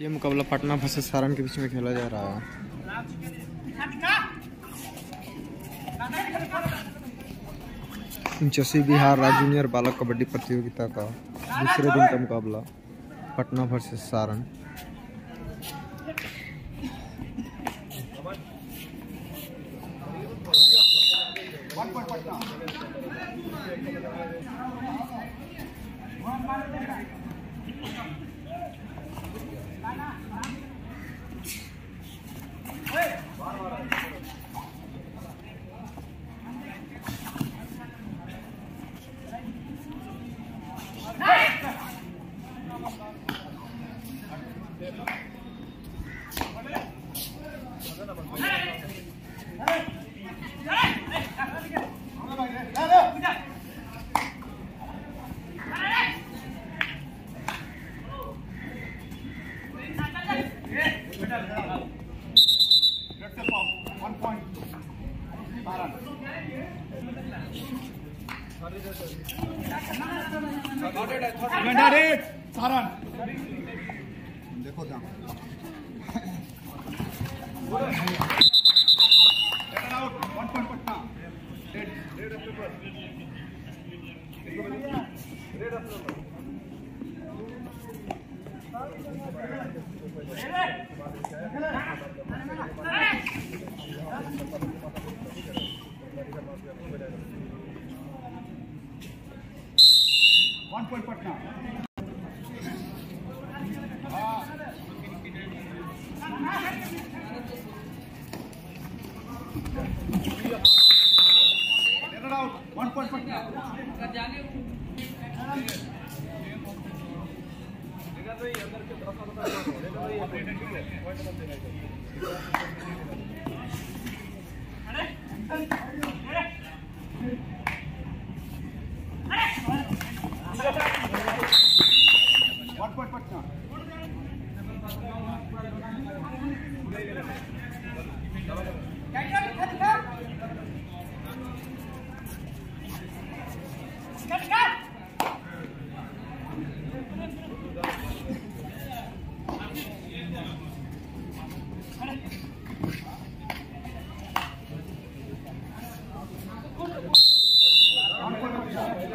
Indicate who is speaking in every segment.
Speaker 1: ये मुकाबला पटना वर्सेस सारण के बीच में खेला जा रहा है। उनचासी बिहार राज्य जूनियर बालक कबड्डी प्रतियोगिता का दूसरे दिन का मुकाबला, Patna versus Saran.
Speaker 2: Raid point up paper raid up paper one point Patna out one point Patna one point Patna one point Patna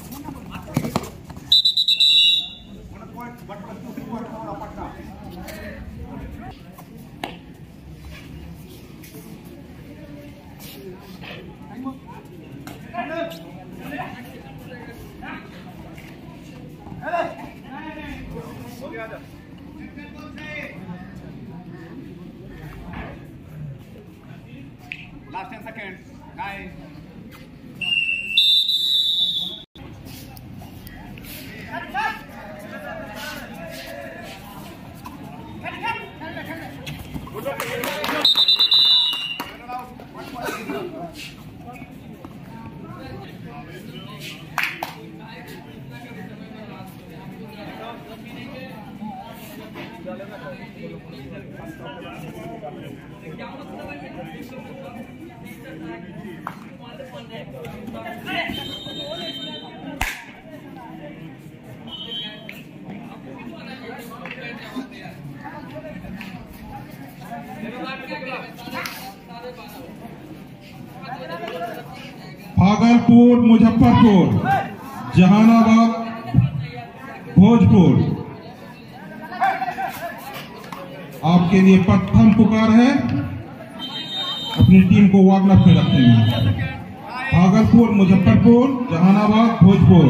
Speaker 2: one point one plus two point Patna Last 10 seconds. Nine.
Speaker 3: Bhagalpur Muzaffarpur, Jehanabad, Bhojpur. आपके लिए प्रथम पुकार है। अपनी team को warm up में रखेंगे Bhagalpur, Muzaffarpur, Jehanabad, Bhojpur.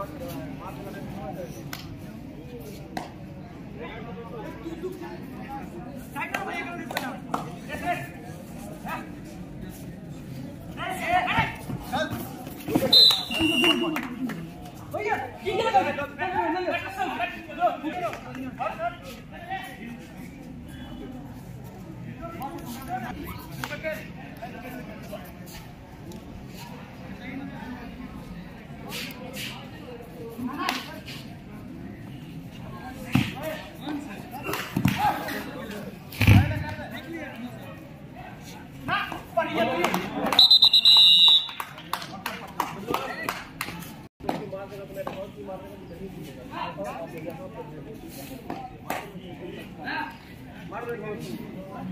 Speaker 2: Thank you.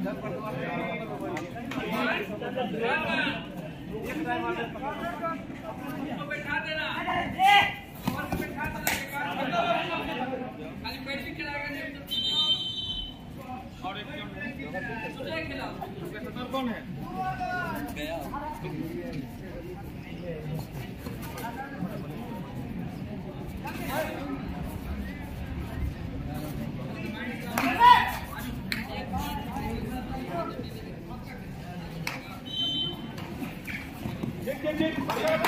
Speaker 2: जब पढ़ो आप Thank.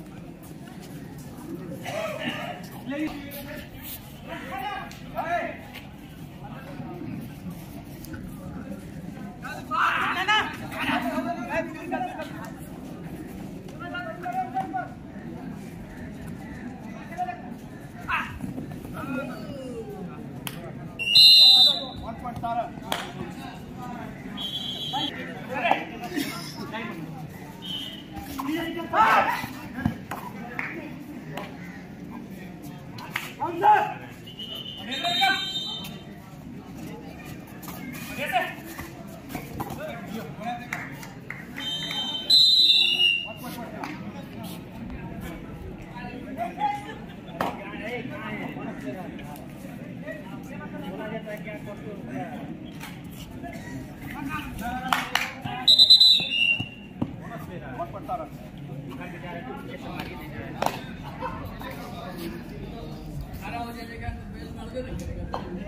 Speaker 2: Cara, good.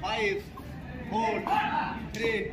Speaker 2: Five, four, three.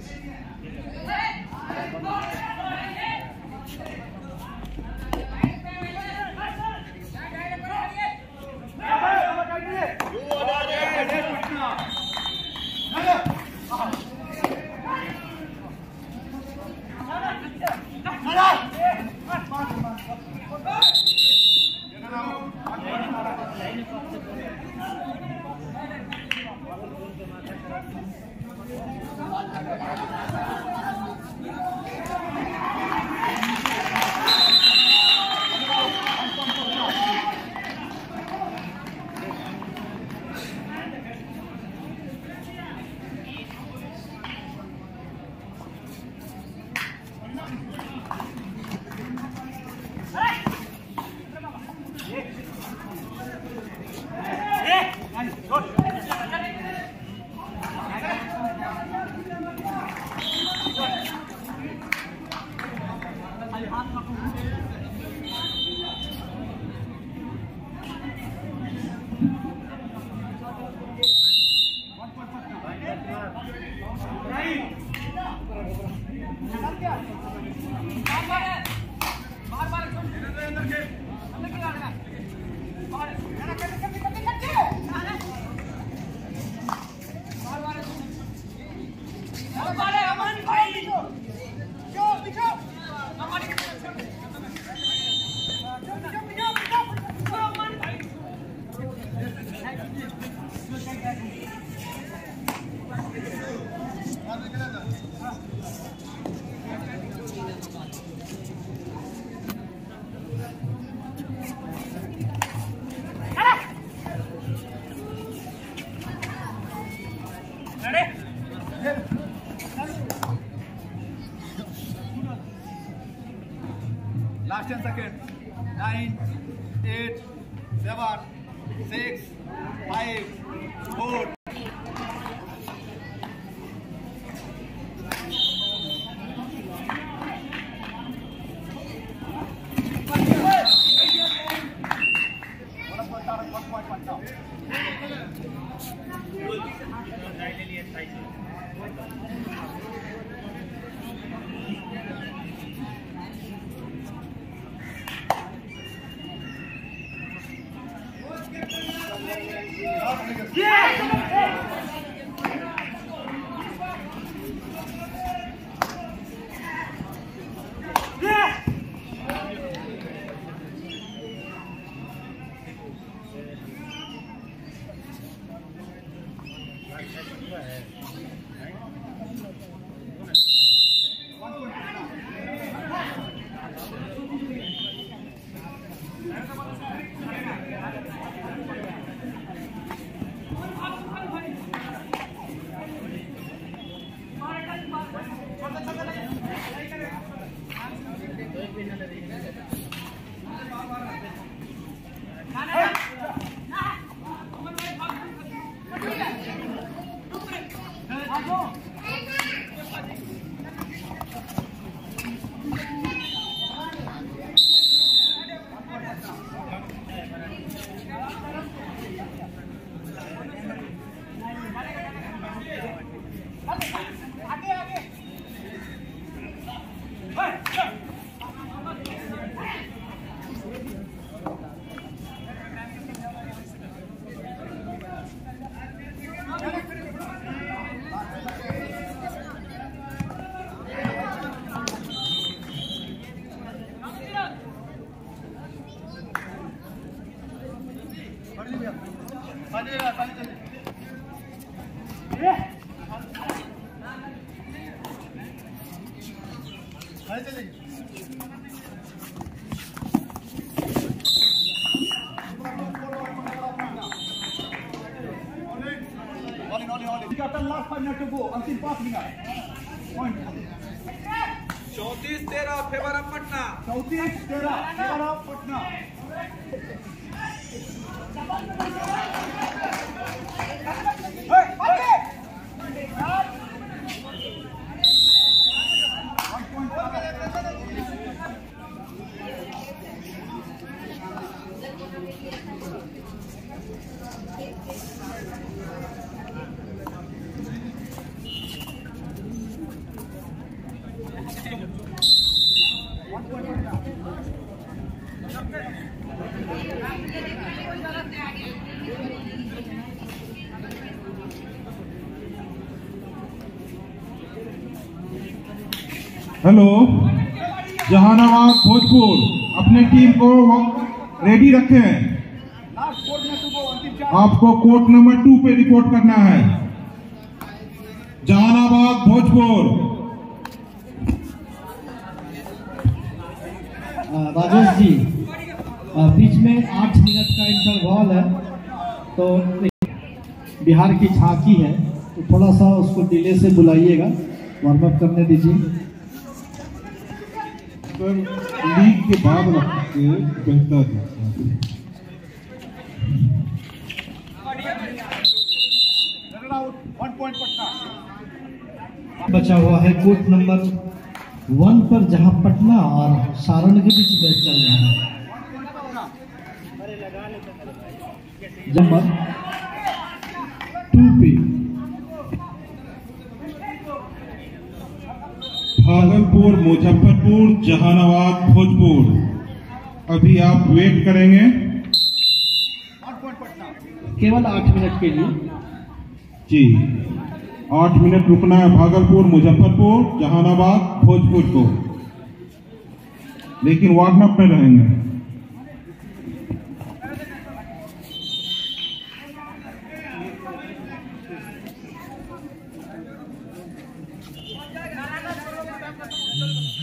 Speaker 2: అందరికీ Last 10 seconds.
Speaker 4: 9, 8, 7, 6,
Speaker 2: 5, 4, Yeah! salite.
Speaker 3: Hello, Jehanabad, Bhojpur. अपने टीम को रेडी रखें आपको कोर्ट नंबर टू पे रिपोर्ट करना है। जहानाबाद, भोजपुर।
Speaker 5: राजेश जी बीच में आठ मिनट का इंटरवल है तो बिहार की झांकी है तो थोड़ा सा उसको डिले से बुलाइएगा। वार्म अप करने दीजिए।
Speaker 3: पर लीग के बाद रख के बेहतर है
Speaker 2: पॉइंट पटना
Speaker 5: बचा हुआ है कोर्ट नंबर वन पर, जहाँ पटना और सारण के बीच मैच चल रहा है। नंबर टू पे
Speaker 3: भागलपुर मुजफ्फरपुर जहानाबाद भोजपुर। अभी आप वेट करेंगे।
Speaker 5: केवल आठ मिनट के लिए।
Speaker 3: जी। आठ मिनट रुकना है भागलपुर मुजफ्फरपुर जहानाबाद भोजपुर को। लेकिन वार्ड में रहेंगे।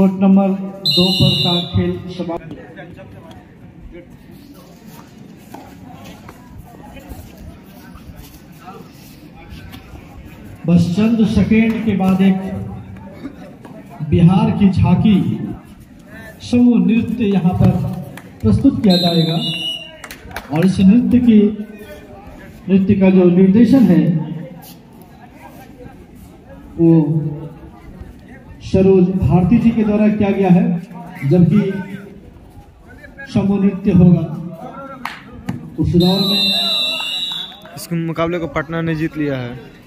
Speaker 3: कोर्ट
Speaker 5: नंबर दो पर का खेल समाप्त बस चंद सेकेंड के बाद एक बिहार की झांकी। समूह नृत्य यहाँ पर प्रस्तुत किया जाएगा। और इस नृत्य की, नृत्य का जो निर्देशन है, वो सरोज भारती जी के द्वारा किया गया है, जबकि समोनृत्य नृत्य होगा। उस दौर में
Speaker 1: इस मुकाबले को पटना ने जीत लिया है।